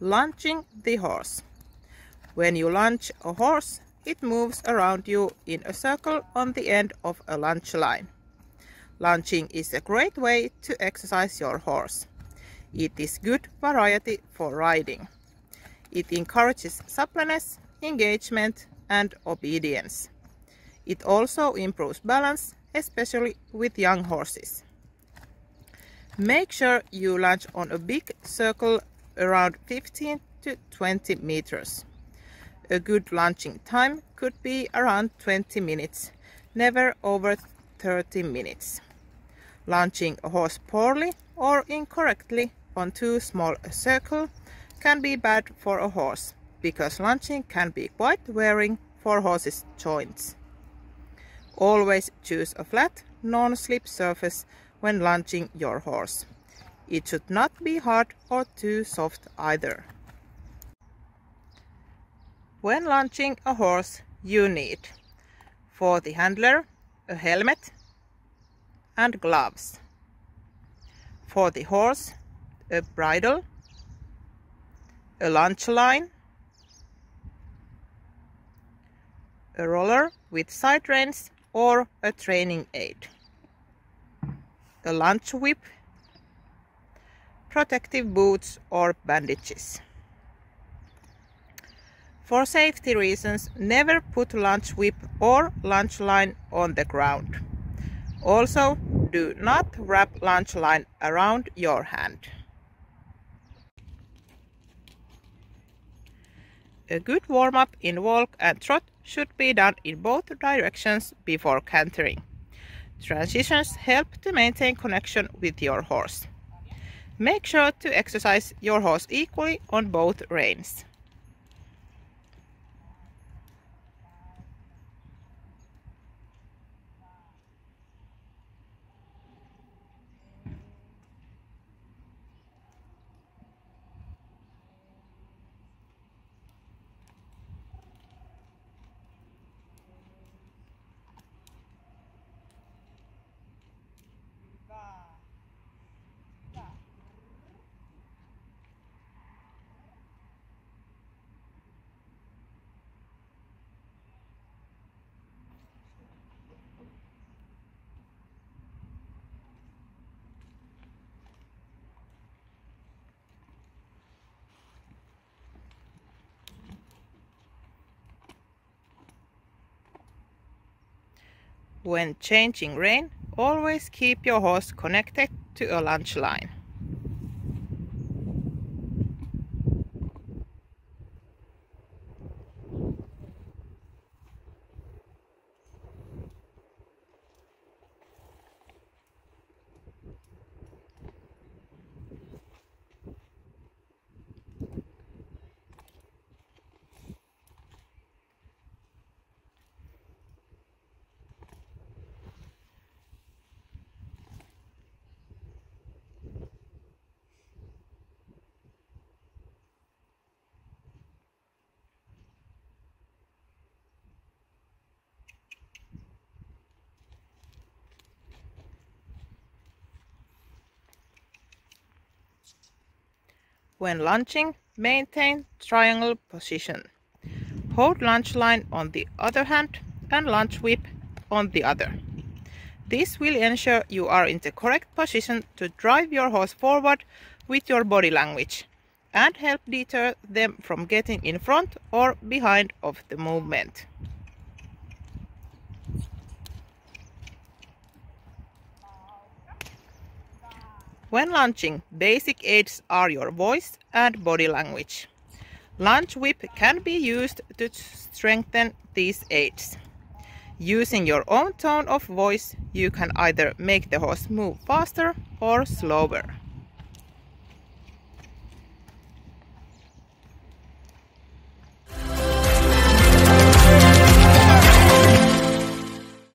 Lunging the horse. When you lunge a horse, it moves around you in a circle on the end of a lunge line. Lunging is a great way to exercise your horse. It is good variety for riding. It encourages suppleness, engagement and obedience. It also improves balance, especially with young horses. Make sure you lunge on a big circle around 15 to 20 meters. A good lunging time could be around 20 minutes, never over 30 minutes. Lunging a horse poorly or incorrectly on too small a circle can be bad for a horse, because lunging can be quite wearing for horses' joints. Always choose a flat, non-slip surface when lunging your horse. It should not be hard or too soft either. When lunging a horse, you need for the handler a helmet and gloves. For the horse, a bridle, a lunge line, a roller with side reins or a training aid, a lunge whip protective boots or bandages. For safety reasons, never put lunge whip or lunge line on the ground. Also, do not wrap lunge line around your hand. A good warm-up in walk and trot should be done in both directions before cantering. Transitions help to maintain connection with your horse. Make sure to exercise your horse equally on both reins. When changing rein, always keep your horse connected to a lunge line. When lunging, maintain triangle position. Hold lunge line on the other hand and lunge whip on the other. This will ensure you are in the correct position to drive your horse forward with your body language and help deter them from getting in front or behind of the movement. When lunging, basic aids are your voice and body language. Lunge whip can be used to strengthen these aids. Using your own tone of voice, you can either make the horse move faster or slower.